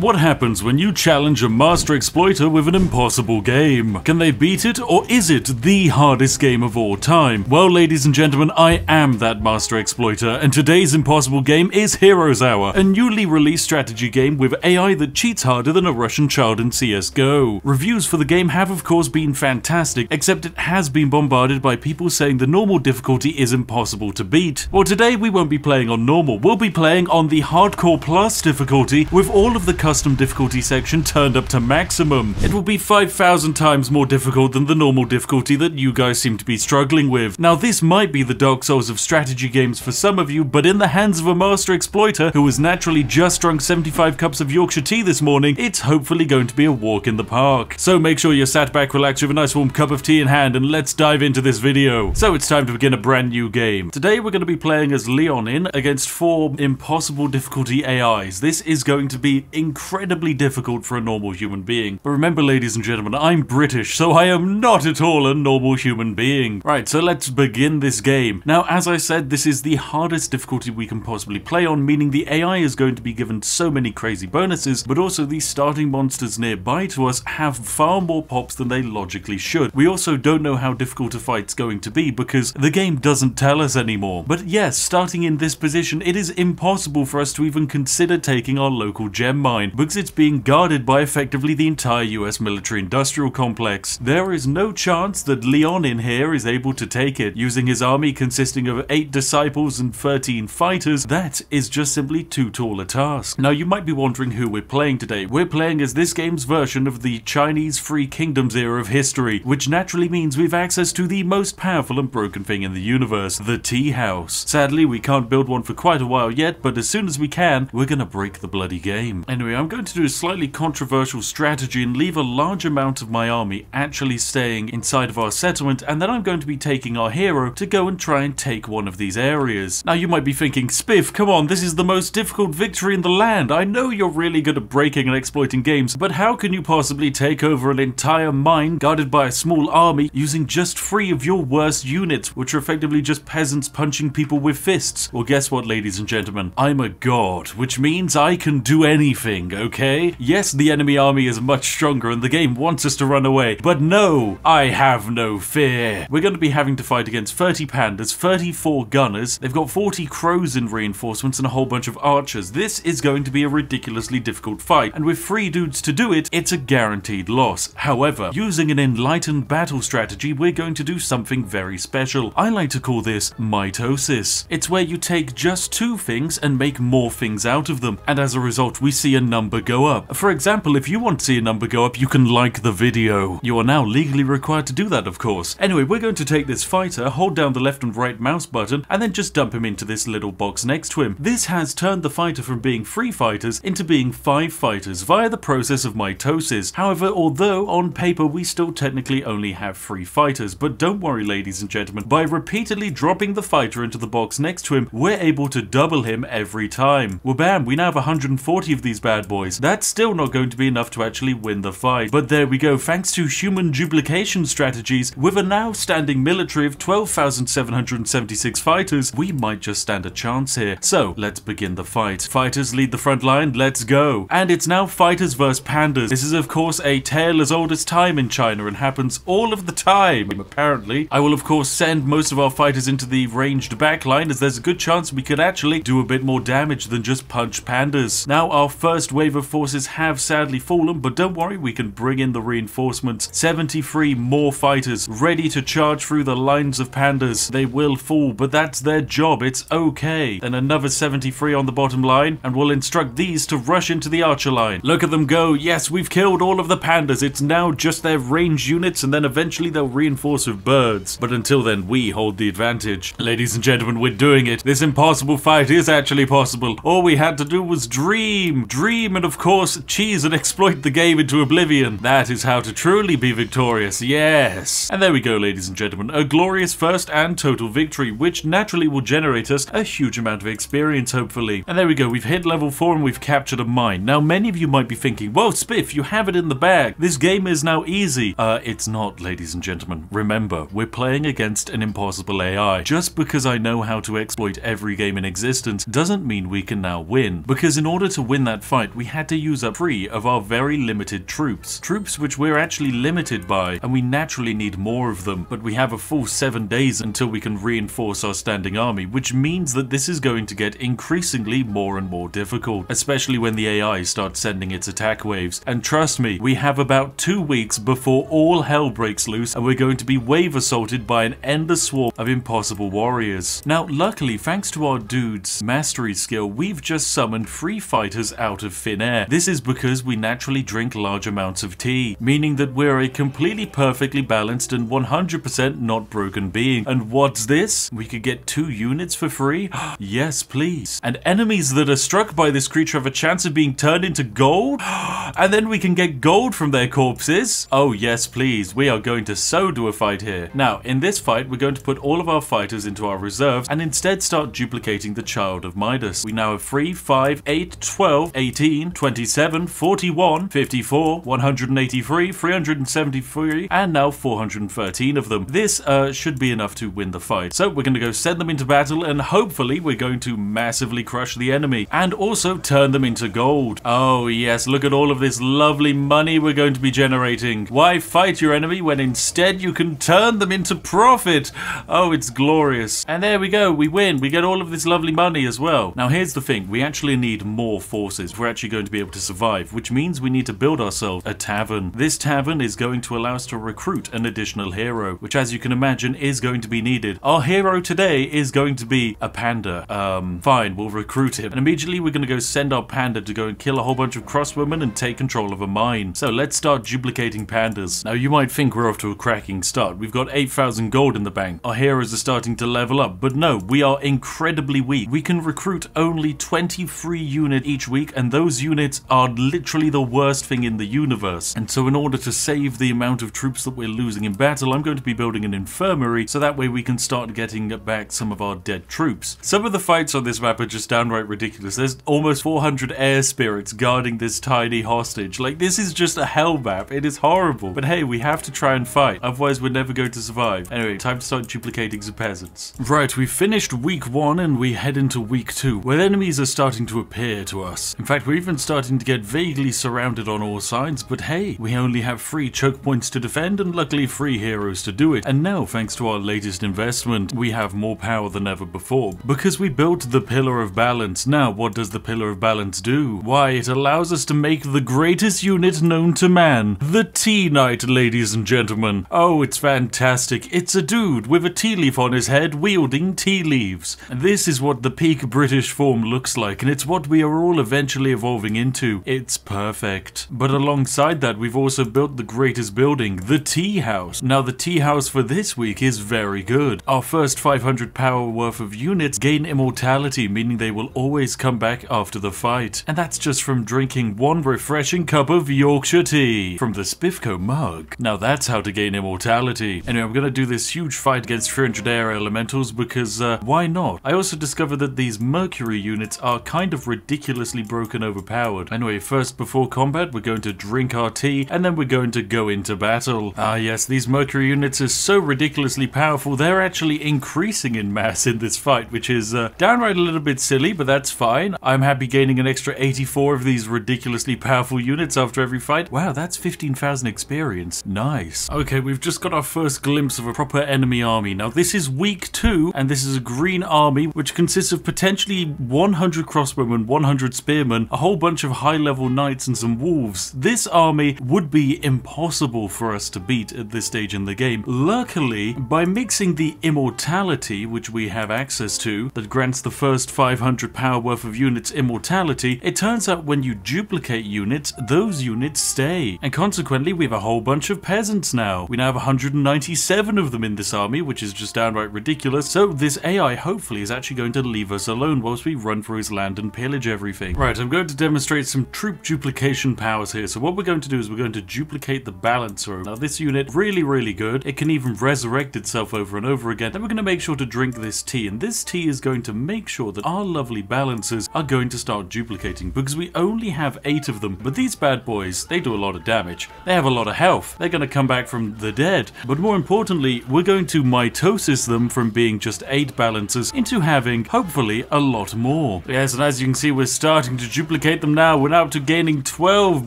What happens when you challenge a master exploiter with an impossible game? Can they beat it, or is it the hardest game of all time? Well, ladies and gentlemen, I am that master exploiter, and today's impossible game is Heroes Hour, a newly released strategy game with AI that cheats harder than a Russian child in CSGO. Reviews for the game have of course been fantastic, except it has been bombarded by people saying the normal difficulty is impossible to beat. Well, today we won't be playing on normal, we'll be playing on the Hardcore Plus difficulty with all of the custom difficulty section turned up to maximum. It will be 5,000 times more difficult than the normal difficulty that you guys seem to be struggling with. Now this might be the Dark Souls of strategy games for some of you, but in the hands of a master exploiter who has naturally just drunk 75 cups of Yorkshire tea this morning, it's hopefully going to be a walk in the park. So make sure you're sat back, relaxed with a nice warm cup of tea in hand, and let's dive into this video. So it's time to begin a brand new game. Today we're going to be playing as Leonin against four impossible difficulty AIs. This is going to be incredible incredibly difficult for a normal human being. But remember, ladies and gentlemen, I'm British, so I am not at all a normal human being. Right, so let's begin this game. Now, as I said, this is the hardest difficulty we can possibly play on, meaning the AI is going to be given so many crazy bonuses, but also the starting monsters nearby to us have far more pops than they logically should. We also don't know how difficult a fight's going to be because the game doesn't tell us anymore. But yes, starting in this position, it is impossible for us to even consider taking our local gem mine because it's being guarded by effectively the entire US military industrial complex. There is no chance that Leonin here is able to take it. Using his army consisting of 8 disciples and 13 fighters, that is just simply too tall a task. Now you might be wondering who we're playing today. We're playing as this game's version of the Chinese Three Kingdoms era of history, which naturally means we've access to the most powerful and broken thing in the universe, the tea house. Sadly, we can't build one for quite a while yet, but as soon as we can, we're gonna break the bloody game. Anyway, I'm going to do a slightly controversial strategy and leave a large amount of my army actually staying inside of our settlement, and then I'm going to be taking our hero to go and try and take one of these areas. Now you might be thinking, Spiff, come on, this is the most difficult victory in the land. I know you're really good at breaking and exploiting games, but how can you possibly take over an entire mine guarded by a small army using just three of your worst units, which are effectively just peasants punching people with fists? Well, guess what, ladies and gentlemen? I'm a god, which means I can do anything okay? Yes, the enemy army is much stronger and the game wants us to run away, but no, I have no fear. We're going to be having to fight against 30 pandas, 34 gunners, they've got 40 crows in reinforcements and a whole bunch of archers. This is going to be a ridiculously difficult fight, and with three dudes to do it, it's a guaranteed loss. However, using an enlightened battle strategy, we're going to do something very special. I like to call this mitosis. It's where you take just two things and make more things out of them, and as a result, we see a number go up. For example, if you want to see a number go up, you can like the video. You are now legally required to do that, of course. Anyway, we're going to take this fighter, hold down the left and right mouse button, and then just dump him into this little box next to him. This has turned the fighter from being three fighters into being five fighters via the process of mitosis. However, although on paper we still technically only have three fighters, but don't worry ladies and gentlemen, by repeatedly dropping the fighter into the box next to him, we're able to double him every time. Well bam, we now have 140 of these bad boys. That's still not going to be enough to actually win the fight. But there we go, thanks to human duplication strategies, with a now standing military of 12,776 fighters, we might just stand a chance here. So, let's begin the fight. Fighters lead the front line, let's go. And it's now fighters versus pandas. This is of course a tale as old as time in China and happens all of the time, apparently. I will of course send most of our fighters into the ranged backline as there's a good chance we could actually do a bit more damage than just punch pandas. Now our first wave of forces have sadly fallen, but don't worry, we can bring in the reinforcements. 73 more fighters ready to charge through the lines of pandas. They will fall, but that's their job. It's okay. Then another 73 on the bottom line, and we'll instruct these to rush into the archer line. Look at them go. Yes, we've killed all of the pandas. It's now just their range units, and then eventually they'll reinforce with birds. But until then, we hold the advantage. Ladies and gentlemen, we're doing it. This impossible fight is actually possible. All we had to do was dream. Dream and of course, cheese and exploit the game into oblivion. That is how to truly be victorious, yes. And there we go, ladies and gentlemen, a glorious first and total victory, which naturally will generate us a huge amount of experience, hopefully. And there we go, we've hit level 4 and we've captured a mine. Now, many of you might be thinking, whoa, Spiff, you have it in the bag. This game is now easy. Uh, it's not, ladies and gentlemen. Remember, we're playing against an impossible AI. Just because I know how to exploit every game in existence doesn't mean we can now win. Because in order to win that fight, we had to use up three of our very limited troops. Troops which we're actually limited by, and we naturally need more of them, but we have a full seven days until we can reinforce our standing army, which means that this is going to get increasingly more and more difficult, especially when the AI starts sending its attack waves. And trust me, we have about two weeks before all hell breaks loose, and we're going to be wave assaulted by an endless swarm of impossible warriors. Now, luckily, thanks to our dude's mastery skill, we've just summoned three fighters out of thin air. This is because we naturally drink large amounts of tea, meaning that we're a completely perfectly balanced and 100% not broken being. And what's this? We could get two units for free? yes, please. And enemies that are struck by this creature have a chance of being turned into gold? and then we can get gold from their corpses? Oh, yes, please. We are going to so do a fight here. Now, in this fight, we're going to put all of our fighters into our reserves and instead start duplicating the Child of Midas. We now have 3, 5, 8, 12, 18, 27, 41, 54, 183, 373, and now 413 of them. This uh, should be enough to win the fight. So we're going to go send them into battle and hopefully we're going to massively crush the enemy and also turn them into gold. Oh yes, look at all of this lovely money we're going to be generating. Why fight your enemy when instead you can turn them into profit? Oh, it's glorious. And there we go, we win. We get all of this lovely money as well. Now here's the thing, we actually need more forces. We're actually going to be able to survive, which means we need to build ourselves a tavern. This tavern is going to allow us to recruit an additional hero, which as you can imagine is going to be needed. Our hero today is going to be a panda. Um, fine, we'll recruit him. And immediately we're going to go send our panda to go and kill a whole bunch of crossbowmen and take control of a mine. So let's start duplicating pandas. Now you might think we're off to a cracking start. We've got 8,000 gold in the bank. Our heroes are starting to level up, but no, we are incredibly weak. We can recruit only 23 units each week, and those units are literally the worst thing in the universe. And so in order to save the amount of troops that we're losing in battle, I'm going to be building an infirmary, so that way we can start getting back some of our dead troops. Some of the fights on this map are just downright ridiculous. There's almost 400 air spirits guarding this tiny hostage. Like, this is just a hell map. It is horrible. But hey, we have to try and fight, otherwise we're never going to survive. Anyway, time to start duplicating some peasants. Right, we finished week one and we head into week two, where enemies are starting to appear to us. In fact, we're even starting to get vaguely surrounded on all sides, but hey, we only have three choke points to defend and luckily three heroes to do it. And now, thanks to our latest investment, we have more power than ever before. Because we built the Pillar of Balance. Now, what does the Pillar of Balance do? Why, it allows us to make the greatest unit known to man. The Tea Knight, ladies and gentlemen. Oh, it's fantastic. It's a dude with a tea leaf on his head wielding tea leaves. This is what the peak British form looks like, and it's what we are all eventually evolving into. It's perfect. But alongside that, we've also built the greatest building, the Tea House. Now, the Tea House for this week is very good. Our first 500 power worth of units gain immortality, meaning they will always come back after the fight. And that's just from drinking one refreshing cup of Yorkshire tea from the Spiffco mug. Now that's how to gain immortality. Anyway, I'm gonna do this huge fight against 300 air elementals because uh, why not? I also discovered that these Mercury units are kind of ridiculously broken overpowered. Anyway, first before combat, we're going to drink our tea and then we're going to go into battle. Ah yes, these Mercury units are so ridiculously powerful, they're actually increasing in mass in this fight, which is uh, downright a little bit silly, but that's fine. I'm happy gaining an extra 84 of these ridiculously powerful units after every fight. Wow, that's 15,000 experience. Nice. Okay, we've just got our first glimpse of a proper enemy army. Now, this is week two, and this is a green army, which consists of potentially 100 crossbowmen, 100 spearmen, whole bunch of high-level knights, and some wolves. This army would be impossible for us to beat at this stage in the game. Luckily, by mixing the immortality, which we have access to, that grants the first 500 power worth of units immortality, it turns out when you duplicate units, those units stay. And consequently, we have a whole bunch of peasants now. We now have 197 of them in this army, which is just downright ridiculous. So this AI hopefully is actually going to leave us alone whilst we run through his land and pillage everything. Right, I'm going to demonstrate some troop duplication powers here. So what we're going to do is we're going to duplicate the balancer. Now this unit, really, really good. It can even resurrect itself over and over again. Then we're going to make sure to drink this tea. And this tea is going to make sure that our lovely balancers are going to start duplicating because we only have eight of them But these bad boys, they do a lot of damage. They have a lot of health. They're going to come back from the dead. But more importantly, we're going to mitosis them from being just 8 balancers into having, hopefully, a lot more. Yes, and as you can see, we're starting to duplicate them now. We're now up to gaining 12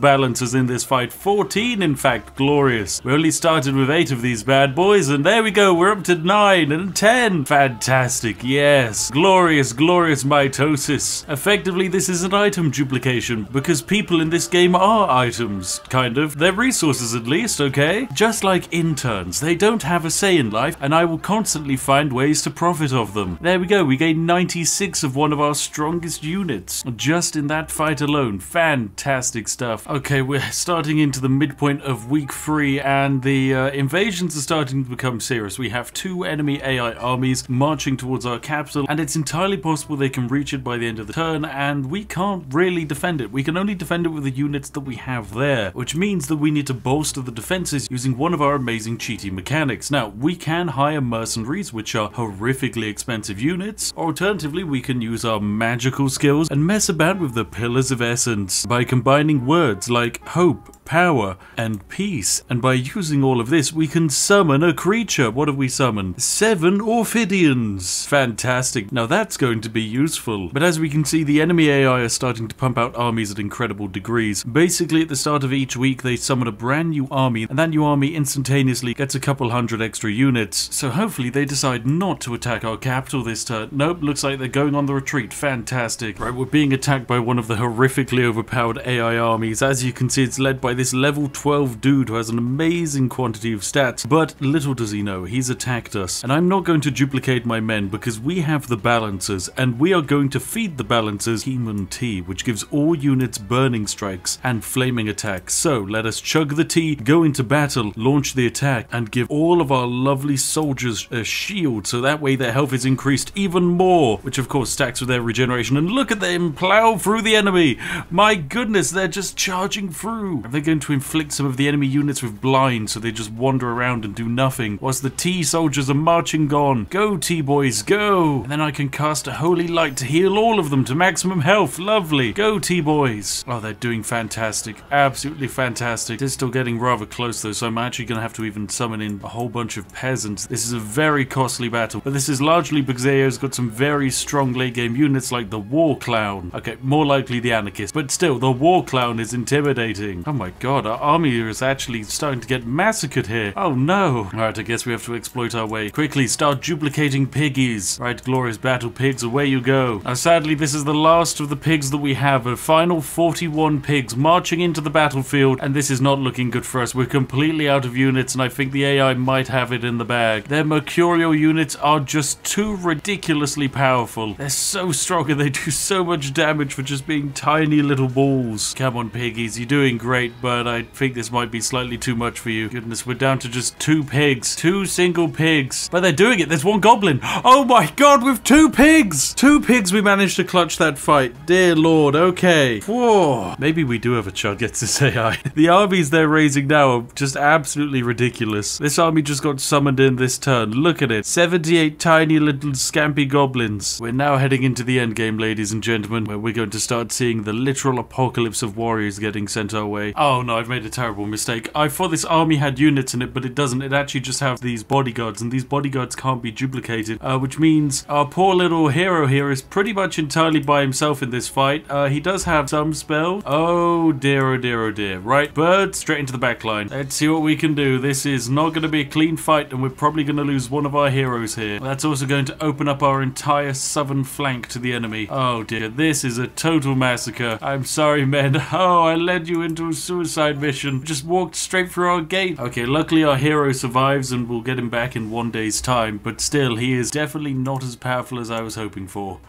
balancers in this fight. 14, in fact, glorious. We only started with 8 of these bad boys, and there we go. We're up to 9 and 10. Fantastic, yes. Glorious, glorious mitosis. Effectively, this is an item duplication, because people in this game are items, kind of. They're resources at least, okay? Just like interns, they don't have a say in life, and I will constantly find ways to profit of them. There we go, we gained 96 of one of our strongest units, just in that fight alone. Fantastic stuff. Okay, we're starting into the midpoint of week three, and the uh, invasions are starting to become serious. We have two enemy AI armies marching towards our capital, and it's entirely possible they can reach it by the end of the turn, and we can't really defend it. We can only defend it with the units that we have there, which means that we need to bolster the defenses using one of our amazing cheaty mechanics. Now, we can hire mercenaries, which are horrifically expensive units, or alternatively, we can use our magical skills and mess about with the Of Essence by combining words like hope, power, and peace. And by using all of this, we can summon a creature. What have we summoned? Seven Orphidians. Fantastic. Now that's going to be useful. But as we can see, the enemy AI are starting to pump out armies at incredible degrees. Basically, at the start of each week, they summon a brand new army, and that new army instantaneously gets a couple hundred extra units. So hopefully they decide not to attack our capital this turn. Nope, looks like they're going on the retreat. Fantastic. Right, we're being attacked by one of the horrifically overpowered AI armies. As you can see, it's led by this level 12 dude who has an amazing quantity of stats, but little does he know, he's attacked us. And I'm not going to duplicate my men because we have the balancers, and we are going to feed the balancers human tea, which gives all units burning strikes and flaming attacks. So let us chug the tea, go into battle, launch the attack, and give all of our lovely soldiers a shield, so that way their health is increased even more, which of course stacks with their regeneration. And look at them plow through the enemy! My goodness, they're just charging through. Are they going to inflict some of the enemy units with blind so they just wander around and do nothing, whilst the Tea soldiers are marching on? Go, Tea boys, go! And then I can cast a holy light to heal all of them to maximum health. Lovely. Go, Tea boys. Oh, they're doing fantastic. Absolutely fantastic. Is still getting rather close though, so I'm actually going to have to even summon in a whole bunch of peasants. This is a very costly battle, but this is largely because AO's got some very strong late game units like the War Clown. Okay, more likely the Anarchist, but still, the War Clown is intimidating. Oh my god, our army is actually starting to get massacred here. Oh no. Alright, I guess we have to exploit our way. Quickly, start duplicating piggies. Right, glorious battle pigs, away you go. Now sadly, this is the last of the pigs that we have. A final 41 pigs marching into the battlefield, and this is not looking good for us. We're completely out of units, and I think the AI might have it in the bag. Their Mercurial units are just too ridiculously powerful. They're so strong and they do so much damage for just being tiny little balls. Come on, piggies, you're doing great, but I think this might be slightly too much for you. Goodness, we're down to just two pigs. Two single pigs. But they're doing it. There's one goblin. Oh my god, with two pigs! Two pigs we managed to clutch that fight. Dear lord, okay. Whoa. Maybe we do have a chance, gets to say hi. The armies they're raising now are just absolutely ridiculous. This army just got summoned in this turn. Look at it. 78 tiny little scampy goblins. We're now heading into the end game, ladies and gentlemen, where we're going to start seeing the literal apocalypse of warriors getting sent our way. Oh no, I've made a terrible mistake. I thought this army had units in it, but it doesn't. It actually just has these bodyguards, and these bodyguards can't be duplicated, uh, which means our poor little hero here is pretty much entirely by himself in this fight. Uh, he does have some spells. Oh dear, oh dear, oh dear. Right, bird, straight into the back line. Let's see what we can do. This is not going to be a clean fight, and we're probably going to lose one of our heroes here. That's also going to open up our entire southern flank to the enemy. Oh dear, this is a total massacre. I'm sorry, men. Oh, I led you into a suicide mission. Just walked straight through our gate. Okay, luckily our hero survives and we'll get him back in one day's time, but still, he is definitely not as powerful as I was hoping for.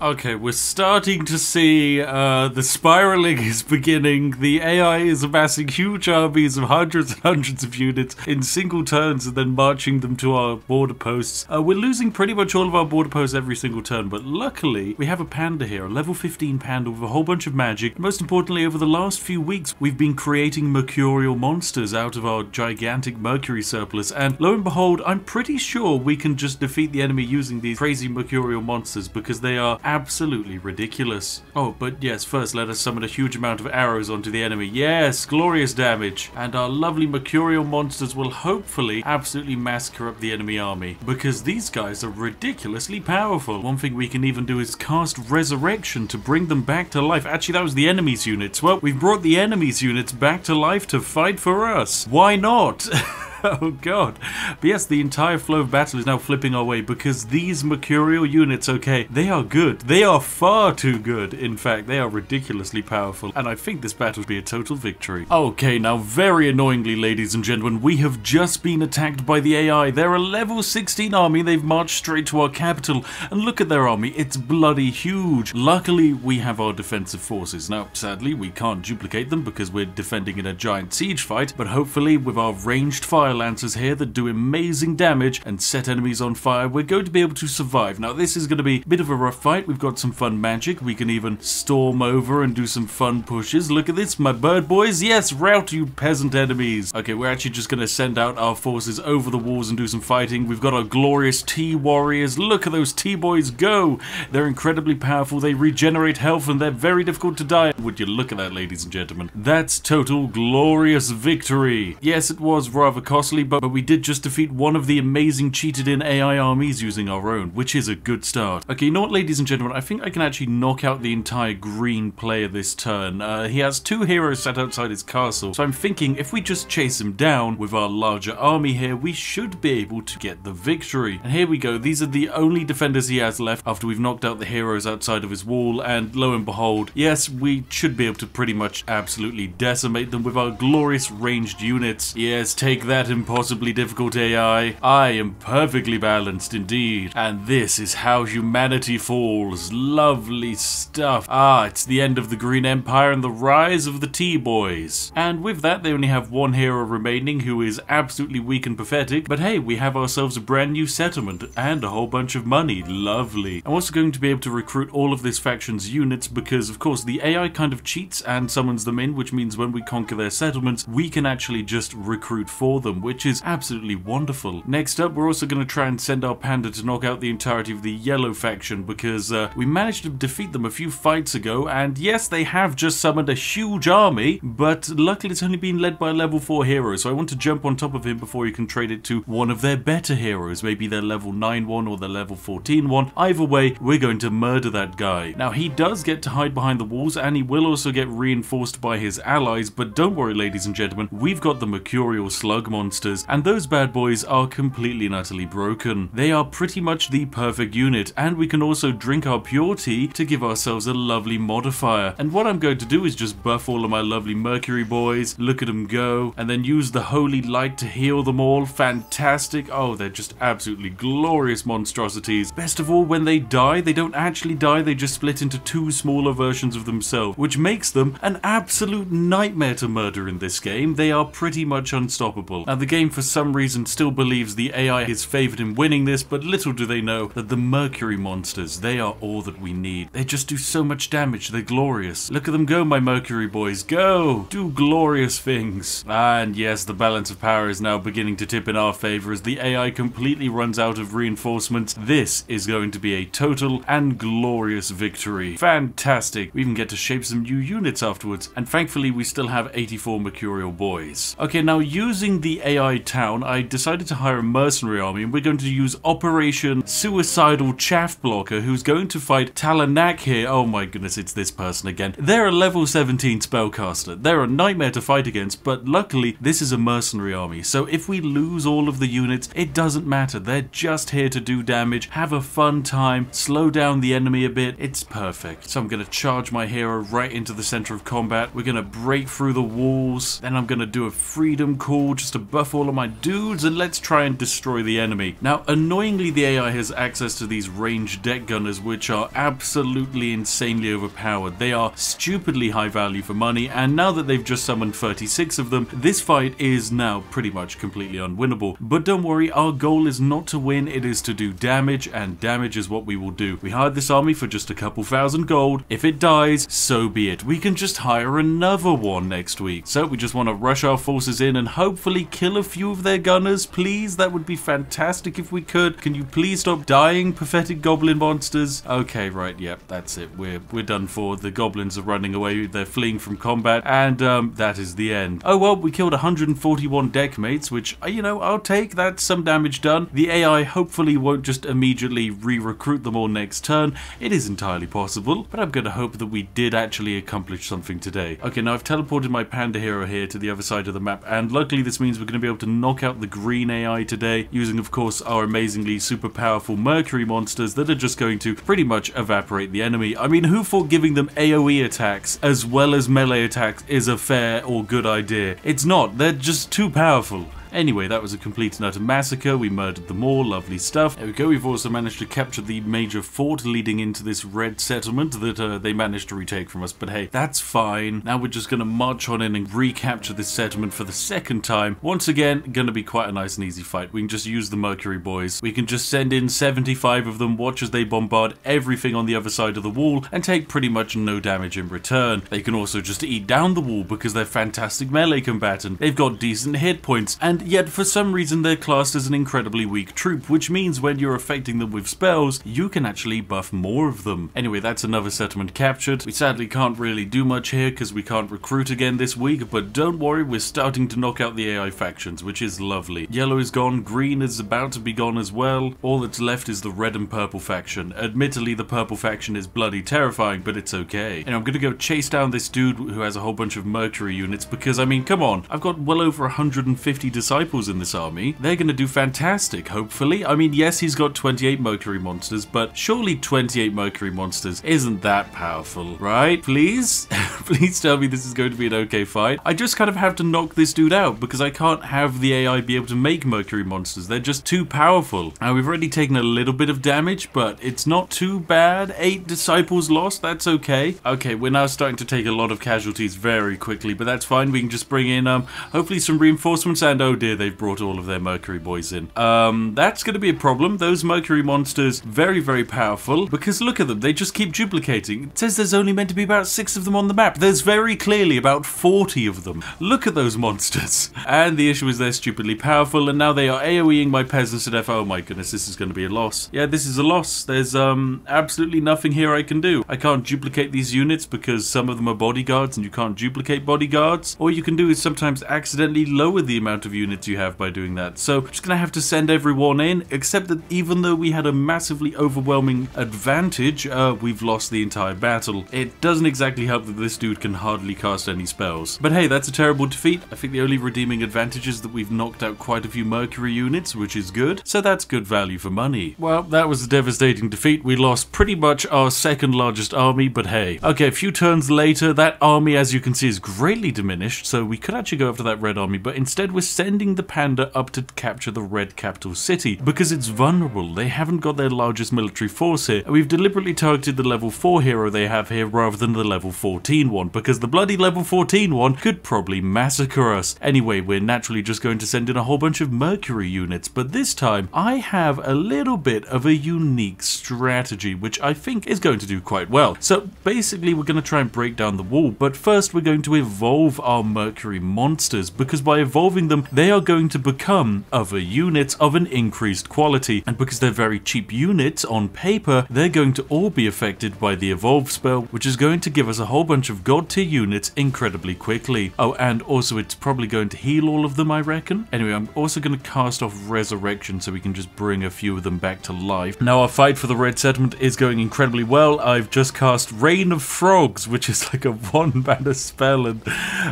Okay, we're starting to see uh, the spiraling is beginning. The AI is amassing huge armies of hundreds and hundreds of units in single turns and then marching them to our border posts. Uh, we're losing pretty much all of our border posts every single turn, but luckily we have a panda here, a level 15 panda with a whole bunch of magic. Most importantly, over the last few weeks, we've been creating mercurial monsters out of our gigantic mercury surplus, and lo and behold, I'm pretty sure we can just defeat the enemy using these crazy mercurial monsters because they are absolutely ridiculous. Oh, but yes, first let us summon a huge amount of arrows onto the enemy. Yes, glorious damage. And our lovely Mercurial monsters will hopefully absolutely massacre up the enemy army. Because these guys are ridiculously powerful. One thing we can even do is cast Resurrection to bring them back to life. Actually, that was the enemy's units. Well, we've brought the enemy's units back to life to fight for us. Why not? oh god. But yes, the entire flow of battle is now flipping our way because these Mercurial units, okay, they are good. They are far too good. In fact, they are ridiculously powerful. And I think this battle will be a total victory. Okay, now very annoyingly, ladies and gentlemen, we have just been attacked by the AI. They're a level 16 army. They've marched straight to our capital. And look at their army. It's bloody huge. Luckily, we have our defensive forces. Now, sadly, we can't duplicate them because we're defending in a giant siege fight. But hopefully, with our ranged fire fire lancers here that do amazing damage and set enemies on fire, we're going to be able to survive. Now, this is going to be a bit of a rough fight. We've got some fun magic. We can even storm over and do some fun pushes. Look at this, my bird boys. Yes, rout you peasant enemies. Okay, we're actually just going to send out our forces over the walls and do some fighting. We've got our glorious Tea-warriors. Look at those Tea-boys go. They're incredibly powerful. They regenerate health and they're very difficult to die. Would you look at that, ladies and gentlemen? That's total glorious victory. Yes, it was rather costly but, but we did just defeat one of the amazing cheated in AI armies using our own, which is a good start. Okay, you know what, ladies and gentlemen, I think I can actually knock out the entire green player this turn. Uh, he has two heroes sat outside his castle, so I'm thinking if we just chase him down with our larger army here, we should be able to get the victory. And here we go, these are the only defenders he has left after we've knocked out the heroes outside of his wall, and lo and behold, yes, we should be able to pretty much absolutely decimate them with our glorious ranged units. Yes, take that impossibly difficult AI. I am perfectly balanced indeed. And this is how humanity falls. Lovely stuff. Ah, it's the end of the Green Empire and the rise of the Tea-Boys. And with that, they only have one hero remaining who is absolutely weak and pathetic. But hey, we have ourselves a brand new settlement and a whole bunch of money. Lovely. I'm also going to be able to recruit all of this faction's units because, of course, the AI kind of cheats and summons them in, which means when we conquer their settlements, we can actually just recruit for them which is absolutely wonderful. Next up, we're also going to try and send our panda to knock out the entirety of the yellow faction because uh, we managed to defeat them a few fights ago, and yes, they have just summoned a huge army, but luckily it's only been led by a level 4 hero, so I want to jump on top of him before you can trade it to one of their better heroes, maybe their level 9 one or their level 14 one. Either way, we're going to murder that guy. Now, he does get to hide behind the walls, and he will also get reinforced by his allies, but don't worry, ladies and gentlemen, we've got the Mercurial Slug monster monsters, and those bad boys are completely and utterly broken. They are pretty much the perfect unit, and we can also drink our pure tea to give ourselves a lovely modifier. And what I'm going to do is just buff all of my lovely mercury boys, look at them go, and then use the holy light to heal them all. Fantastic. Oh, they're just absolutely glorious monstrosities. Best of all, when they die, they don't actually die, they just split into two smaller versions of themselves, which makes them an absolute nightmare to murder in this game. They are pretty much unstoppable. Now, the game for some reason still believes the AI is favored in winning this, but little do they know that the Mercury monsters, they are all that we need. They just do so much damage, they're glorious. Look at them go, my Mercury boys, go! Do glorious things. And yes, the balance of power is now beginning to tip in our favor as the AI completely runs out of reinforcements. This is going to be a total and glorious victory. Fantastic. We even get to shape some new units afterwards, and thankfully we still have 84 Mercurial boys. Okay, now using the AI town, I decided to hire a mercenary army and we're going to use Operation Suicidal Chaff Blocker who's going to fight Talanak here. Oh my goodness, it's this person again. They're a level 17 spellcaster. They're a nightmare to fight against, but luckily this is a mercenary army. So if we lose all of the units, it doesn't matter. They're just here to do damage, have a fun time, slow down the enemy a bit. It's perfect. So I'm going to charge my hero right into the center of combat. We're going to break through the walls. Then I'm going to do a freedom call just to buff all of my dudes and let's try and destroy the enemy. Now, annoyingly, the AI has access to these ranged deck gunners, which are absolutely insanely overpowered. They are stupidly high value for money, and now that they've just summoned 36 of them, this fight is now pretty much completely unwinnable. But don't worry, our goal is not to win, it is to do damage, and damage is what we will do. We hired this army for just a couple thousand gold. If it dies, so be it. We can just hire another one next week. So we just want to rush our forces in and hopefully kill a few of their gunners, please? That would be fantastic if we could. Can you please stop dying, pathetic goblin monsters? Okay, right, yep, that's it. We're we're done for. The goblins are running away. They're fleeing from combat, and um, that is the end. Oh well, we killed 141 deck mates, which uh, you know I'll take. That's some damage done. The AI hopefully won't just immediately re-recruit them all next turn. It is entirely possible, but I'm gonna hope that we did actually accomplish something today. Okay, now I've teleported my panda hero here to the other side of the map, and luckily this means we're gonna be able to knock out the green AI today, using of course our amazingly super powerful Mercury monsters that are just going to pretty much evaporate the enemy. I mean, who thought giving them AoE attacks as well as melee attacks is a fair or good idea? It's not, they're just too powerful. Anyway, that was a complete and utter massacre. We murdered them all. Lovely stuff. There we go. We've also managed to capture the major fort leading into this red settlement that uh, they managed to retake from us. But hey, that's fine. Now we're just going to march on in and recapture this settlement for the second time. Once again, going to be quite a nice and easy fight. We can just use the Mercury boys. We can just send in 75 of them, watch as they bombard everything on the other side of the wall, and take pretty much no damage in return. They can also just eat down the wall because they're fantastic melee combatant. They've got decent hit points, and yet for some reason they're classed as an incredibly weak troop, which means when you're affecting them with spells, you can actually buff more of them. Anyway, that's another settlement captured. We sadly can't really do much here because we can't recruit again this week, but don't worry, we're starting to knock out the AI factions, which is lovely. Yellow is gone, green is about to be gone as well. All that's left is the red and purple faction. Admittedly, the purple faction is bloody terrifying, but it's okay. And I'm gonna go chase down this dude who has a whole bunch of Mercury units because, I mean, come on, I've got well over 150 disciples in this army. They're gonna do fantastic, hopefully. I mean, yes, he's got 28 Mercury monsters, but surely 28 Mercury monsters isn't that powerful, right? Please? Please tell me this is going to be an okay fight. I just kind of have to knock this dude out because I can't have the AI be able to make Mercury monsters. They're just too powerful. Now, we've already taken a little bit of damage, but it's not too bad. Eight disciples lost, that's okay. Okay, we're now starting to take a lot of casualties very quickly, but that's fine. We can just bring in, um, hopefully some reinforcements, and oh dear, they've brought all of their Mercury boys in. Um, that's going to be a problem. Those Mercury monsters, very, very powerful, because look at them, they just keep duplicating. It says there's only meant to be about six of them on the map. There's very clearly about 40 of them. Look at those monsters. And the issue is they're stupidly powerful, and now they are AoEing my peasants to death. Oh my goodness, this is going to be a loss. Yeah, this is a loss. There's um absolutely nothing here I can do. I can't duplicate these units because some of them are bodyguards and you can't duplicate bodyguards. All you can do is sometimes accidentally lower the amount of units you have by doing that. So just to have to send everyone in, except that even though we had a massively overwhelming advantage, uh, we've lost the entire battle. It doesn't exactly help that this dude can hardly cast any spells. But hey, that's a terrible defeat. I think the only redeeming advantage is that we've knocked out quite a few Mercury units, which is good. So that's good value for money. Well, that was a devastating defeat. We lost pretty much our second largest army, but hey. Okay, a few turns later, that army, as you can see, is greatly diminished, so we could actually go after that red army, but instead we're sending the panda up to capture the red capital city, because it's vulnerable. They haven't got their largest military force here, and we've deliberately targeted the level 4 hero they have here rather than the level 14 one, because the bloody level 14 one could probably massacre us. Anyway, we're naturally just going to send in a whole bunch of Mercury units, but this time I have a little bit of a unique strategy, which I think is going to do quite well. So basically we're going to try and break down the wall, but first we're going to evolve our Mercury monsters, because by evolving them, they are going to become other units of an increased quality, and because they're very cheap units on paper, they're going to all be affected by the evolve spell, which is going to give us a whole bunch of god tier units incredibly quickly. Oh, and also it's probably going to heal all of them, I reckon. Anyway, I'm also going to cast off resurrection so we can just bring a few of them back to life. Now our fight for the red settlement is going incredibly well. I've just cast Rain of Frogs, which is like a one mana spell, and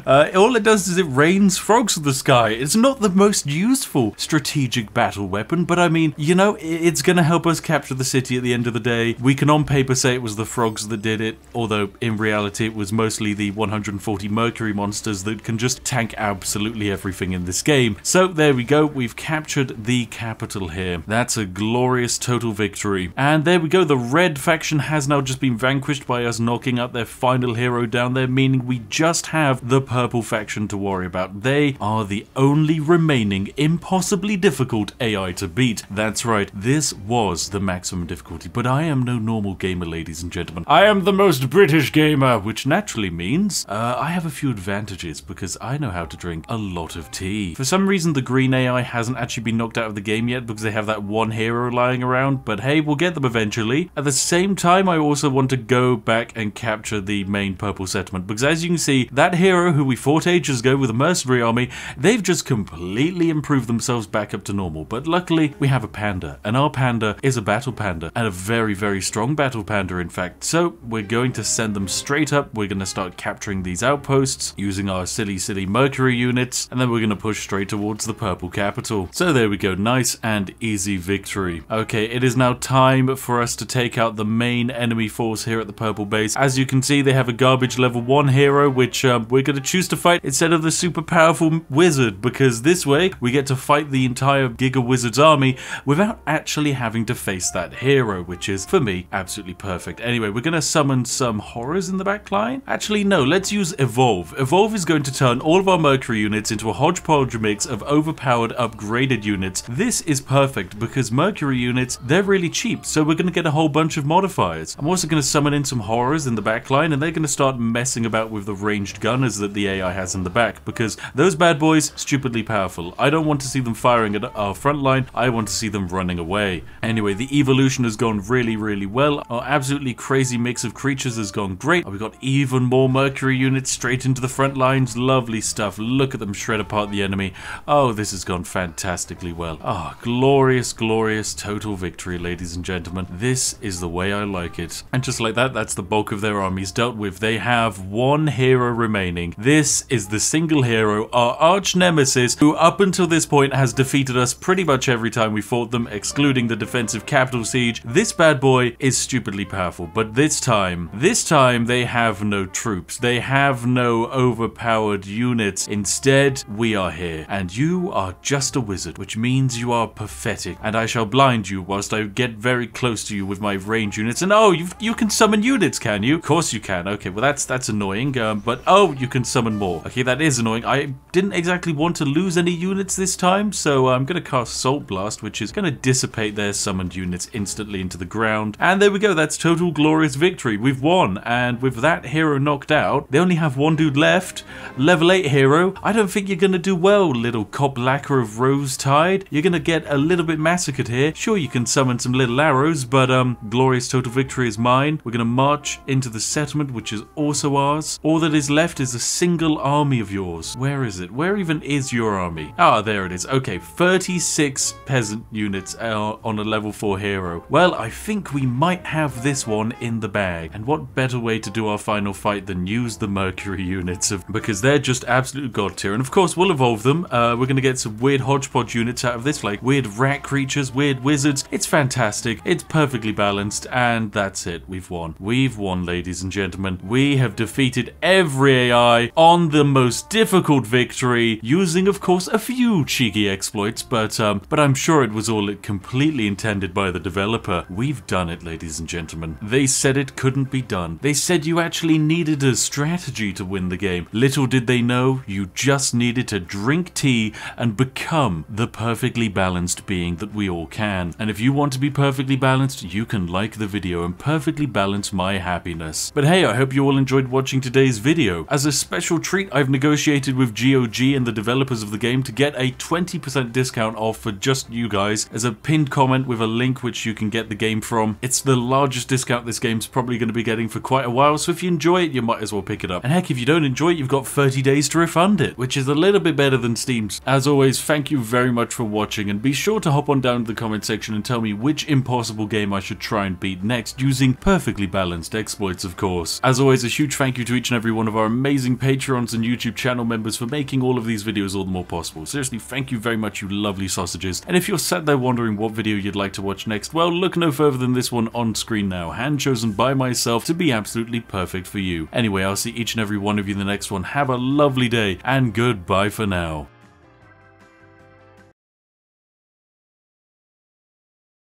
uh, all it does is it rains frogs from the sky. It's not the most useful strategic battle weapon, but I mean, you know, it's going to help us capture the city at the end of the day. We can on paper say it was the frogs that did it, although in reality it was mostly the 140 Mercury monsters that can just tank absolutely everything in this game. So there we go, we've captured the capital here. That's a glorious total victory. And there we go, the red faction has now just been vanquished by us knocking out their final hero down there, meaning we just have the purple faction to worry about. They are the only remaining impossibly difficult AI to beat. That's right, this was the maximum difficulty, but I am no normal gamer, ladies and gentlemen. I am the most British gamer, which naturally means uh, I have a few advantages because I know how to drink a lot of tea. For some reason, the green AI hasn't actually been knocked out of the game yet because they have that one hero lying around, but hey, we'll get them eventually. At the same time, I also want to go back and capture the main purple settlement because as you can see, that hero who we fought ages ago with a mercenary army, they've just completely improve themselves back up to normal. But luckily, we have a panda, and our panda is a battle panda, and a very, very strong battle panda, in fact. So we're going to send them straight up. We're going to start capturing these outposts using our silly, silly Mercury units, and then we're going to push straight towards the purple capital. So there we go, nice and easy victory. Okay, it is now time for us to take out the main enemy force here at the purple base. As you can see, they have a garbage level 1 hero, which um, we're going to choose to fight instead of the super powerful wizard, because this way we get to fight the entire Giga Wizard's army without actually having to face that hero, which is, for me, absolutely perfect. Anyway, we're going to summon some horrors in the backline. Actually, no, let's use Evolve. Evolve is going to turn all of our Mercury units into a hodgepodge mix of overpowered upgraded units. This is perfect because Mercury units, they're really cheap, so we're going to get a whole bunch of modifiers. I'm also going to summon in some horrors in the backline, and they're going to start messing about with the ranged gunners that the AI has in the back, because those bad boys, stupidly powerful. I don't want to see them firing at our front line, I want to see them running away. Anyway, the evolution has gone really, really well. Our absolutely crazy mix of creatures has gone great. We've got even more Mercury units straight into the front lines. Lovely stuff. Look at them shred apart the enemy. Oh, this has gone fantastically well. Ah, oh, glorious, glorious total victory, ladies and gentlemen. This is the way I like it. And just like that, that's the bulk of their armies dealt with. They have one hero remaining. This is the single hero, our arch nemesis, who up until this point has defeated us pretty much every time we fought them, excluding the defensive capital siege. This bad boy is stupidly powerful, but this time, this time they have no troops. They have no overpowered units. Instead, we are here, and you are just a wizard, which means you are pathetic, and I shall blind you whilst I get very close to you with my range units. And oh, you you can summon units, can you? Of course you can. Okay, well that's that's annoying. Um, but oh, you can summon more. Okay, that is annoying. I didn't exactly want to lose any units this time, so I'm gonna cast Salt Blast, which is gonna dissipate their summoned units instantly into the ground. And there we go. That's total glorious victory. We've won, and with that hero knocked out, they only have one dude left. Level 8 hero. I don't think you're gonna do well, little cop lacquer of Rose Tide. You're gonna get a little bit massacred here. Sure, you can summon some little arrows, but um, glorious total victory is mine. We're gonna march into the settlement, which is also ours. All that is left is a single army of yours. Where is it? Where even is your army? Ah, there it is. Okay, 36 peasant units on a level 4 hero. Well, I think we might have this one in the bag. And what better way to do our final fight than use the Mercury units of because they're just absolute god tier. And of course, we'll evolve them. Uh, we're gonna get some weird hodgepodge units out of this, like weird rat creatures, weird wizards. It's fantastic. It's perfectly balanced, and that's it. We've won. We've won, ladies and gentlemen. We have defeated every AI on the most difficult victory, using, of course, a few cheeky exploits, but um, but I'm sure it was all completely intended by the developer. We've done it, ladies and gentlemen. They said it couldn't be done. They said you actually needed a strategy to win the game. Little did they know, you just needed to drink tea and become the perfectly balanced being that we all can. And if you want to be perfectly balanced, you can like the video and perfectly balance my happiness. But hey, I hope you all enjoyed watching today's video. As a special treat, I've negotiated with GOG and the developers of the game to get a 20% discount off for just you guys as a pinned comment with a link which you can get the game from. It's the largest discount this game's probably going to be getting for quite a while, so if you enjoy it, you might as well pick it up. And heck, if you don't enjoy it, you've got 30 days to refund it, which is a little bit better than Steam's. As always, thank you very much for watching, and be sure to hop on down to the comment section and tell me which impossible game I should try and beat next, using perfectly balanced exploits, of course. As always, a huge thank you to each and every one of our amazing Patreons and YouTube channel members for making all of these videos all the more possible. Seriously, thank you very much, you lovely sausages. And if you're sat there wondering what video you'd like to watch next, well, look no further than this one on screen now, hand chosen by myself to be absolutely perfect for you. Anyway, I'll see each and every one of you in the next one. Have a lovely day, and goodbye for now.